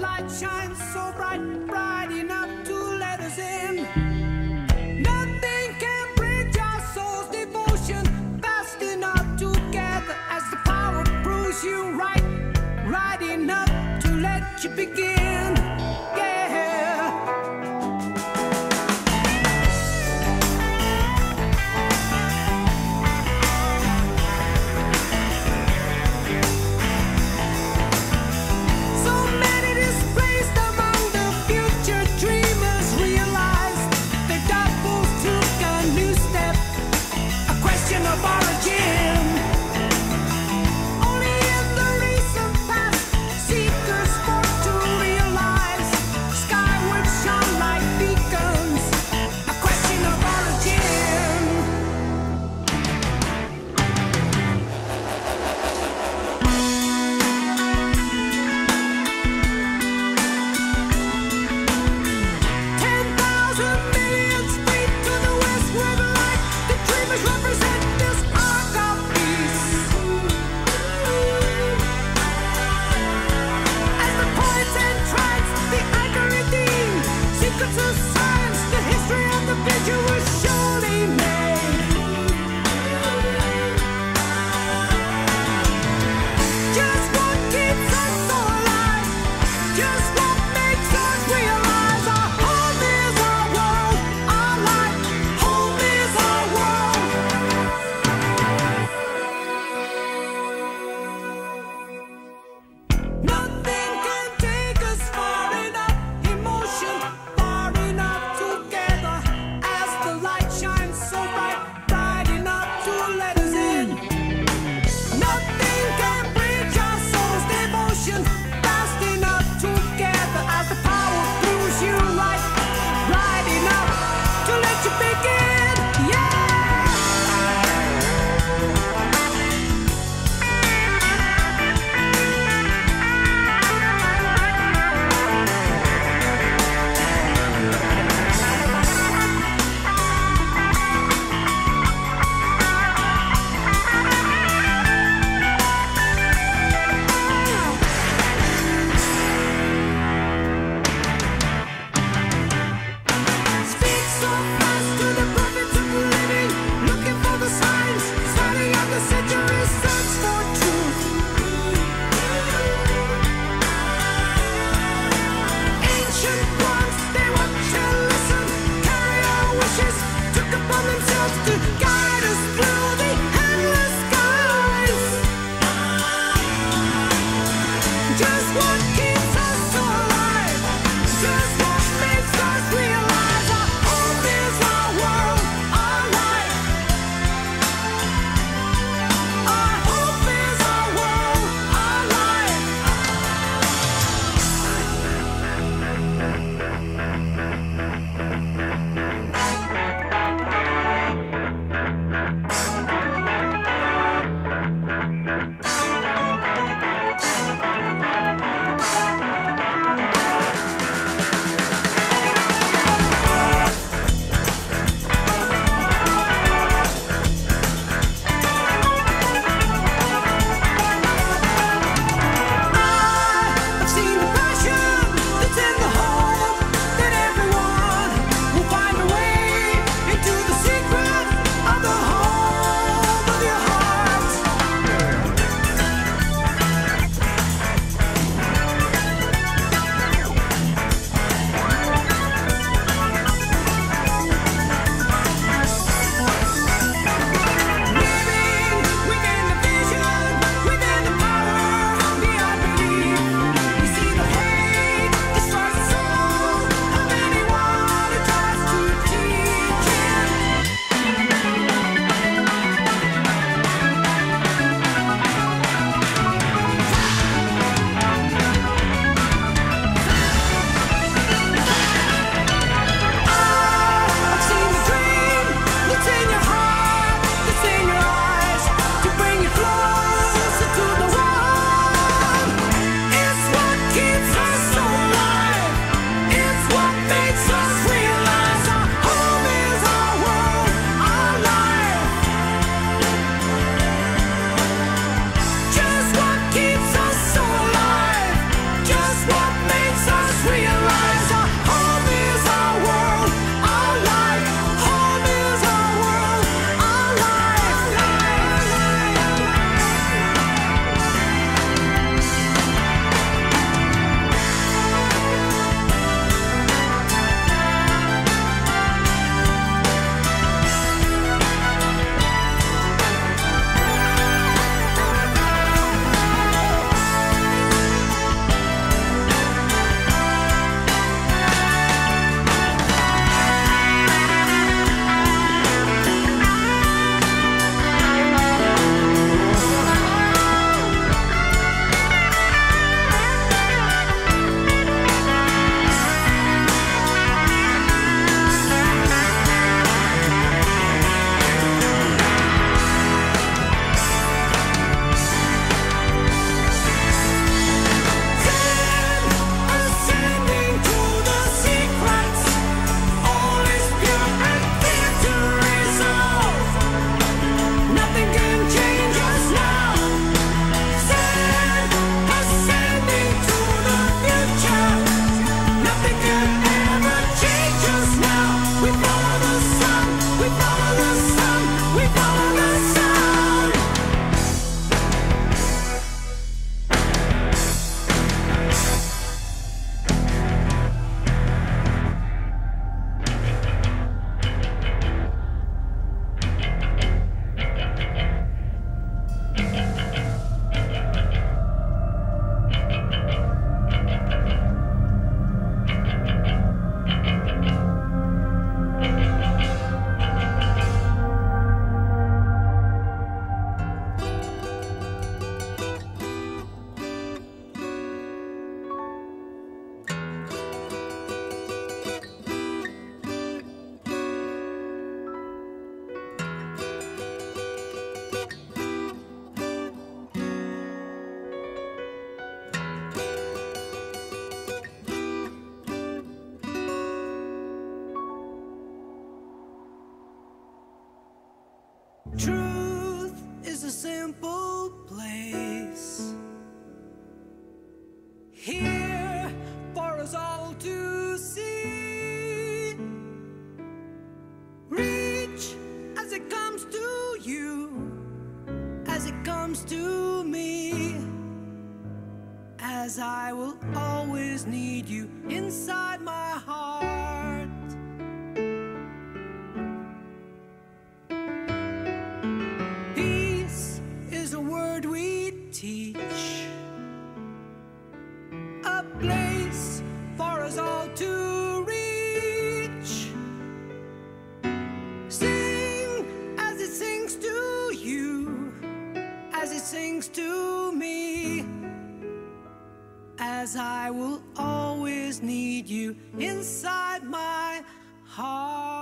light shines so bright, bright enough to let us in. Nothing can bridge our soul's devotion fast enough together as the power proves you right, right enough to let you begin. you make it. Simple place here for us all to see. Reach as it comes to you, as it comes to me, as I will always need you inside my heart. I will always need you inside my heart.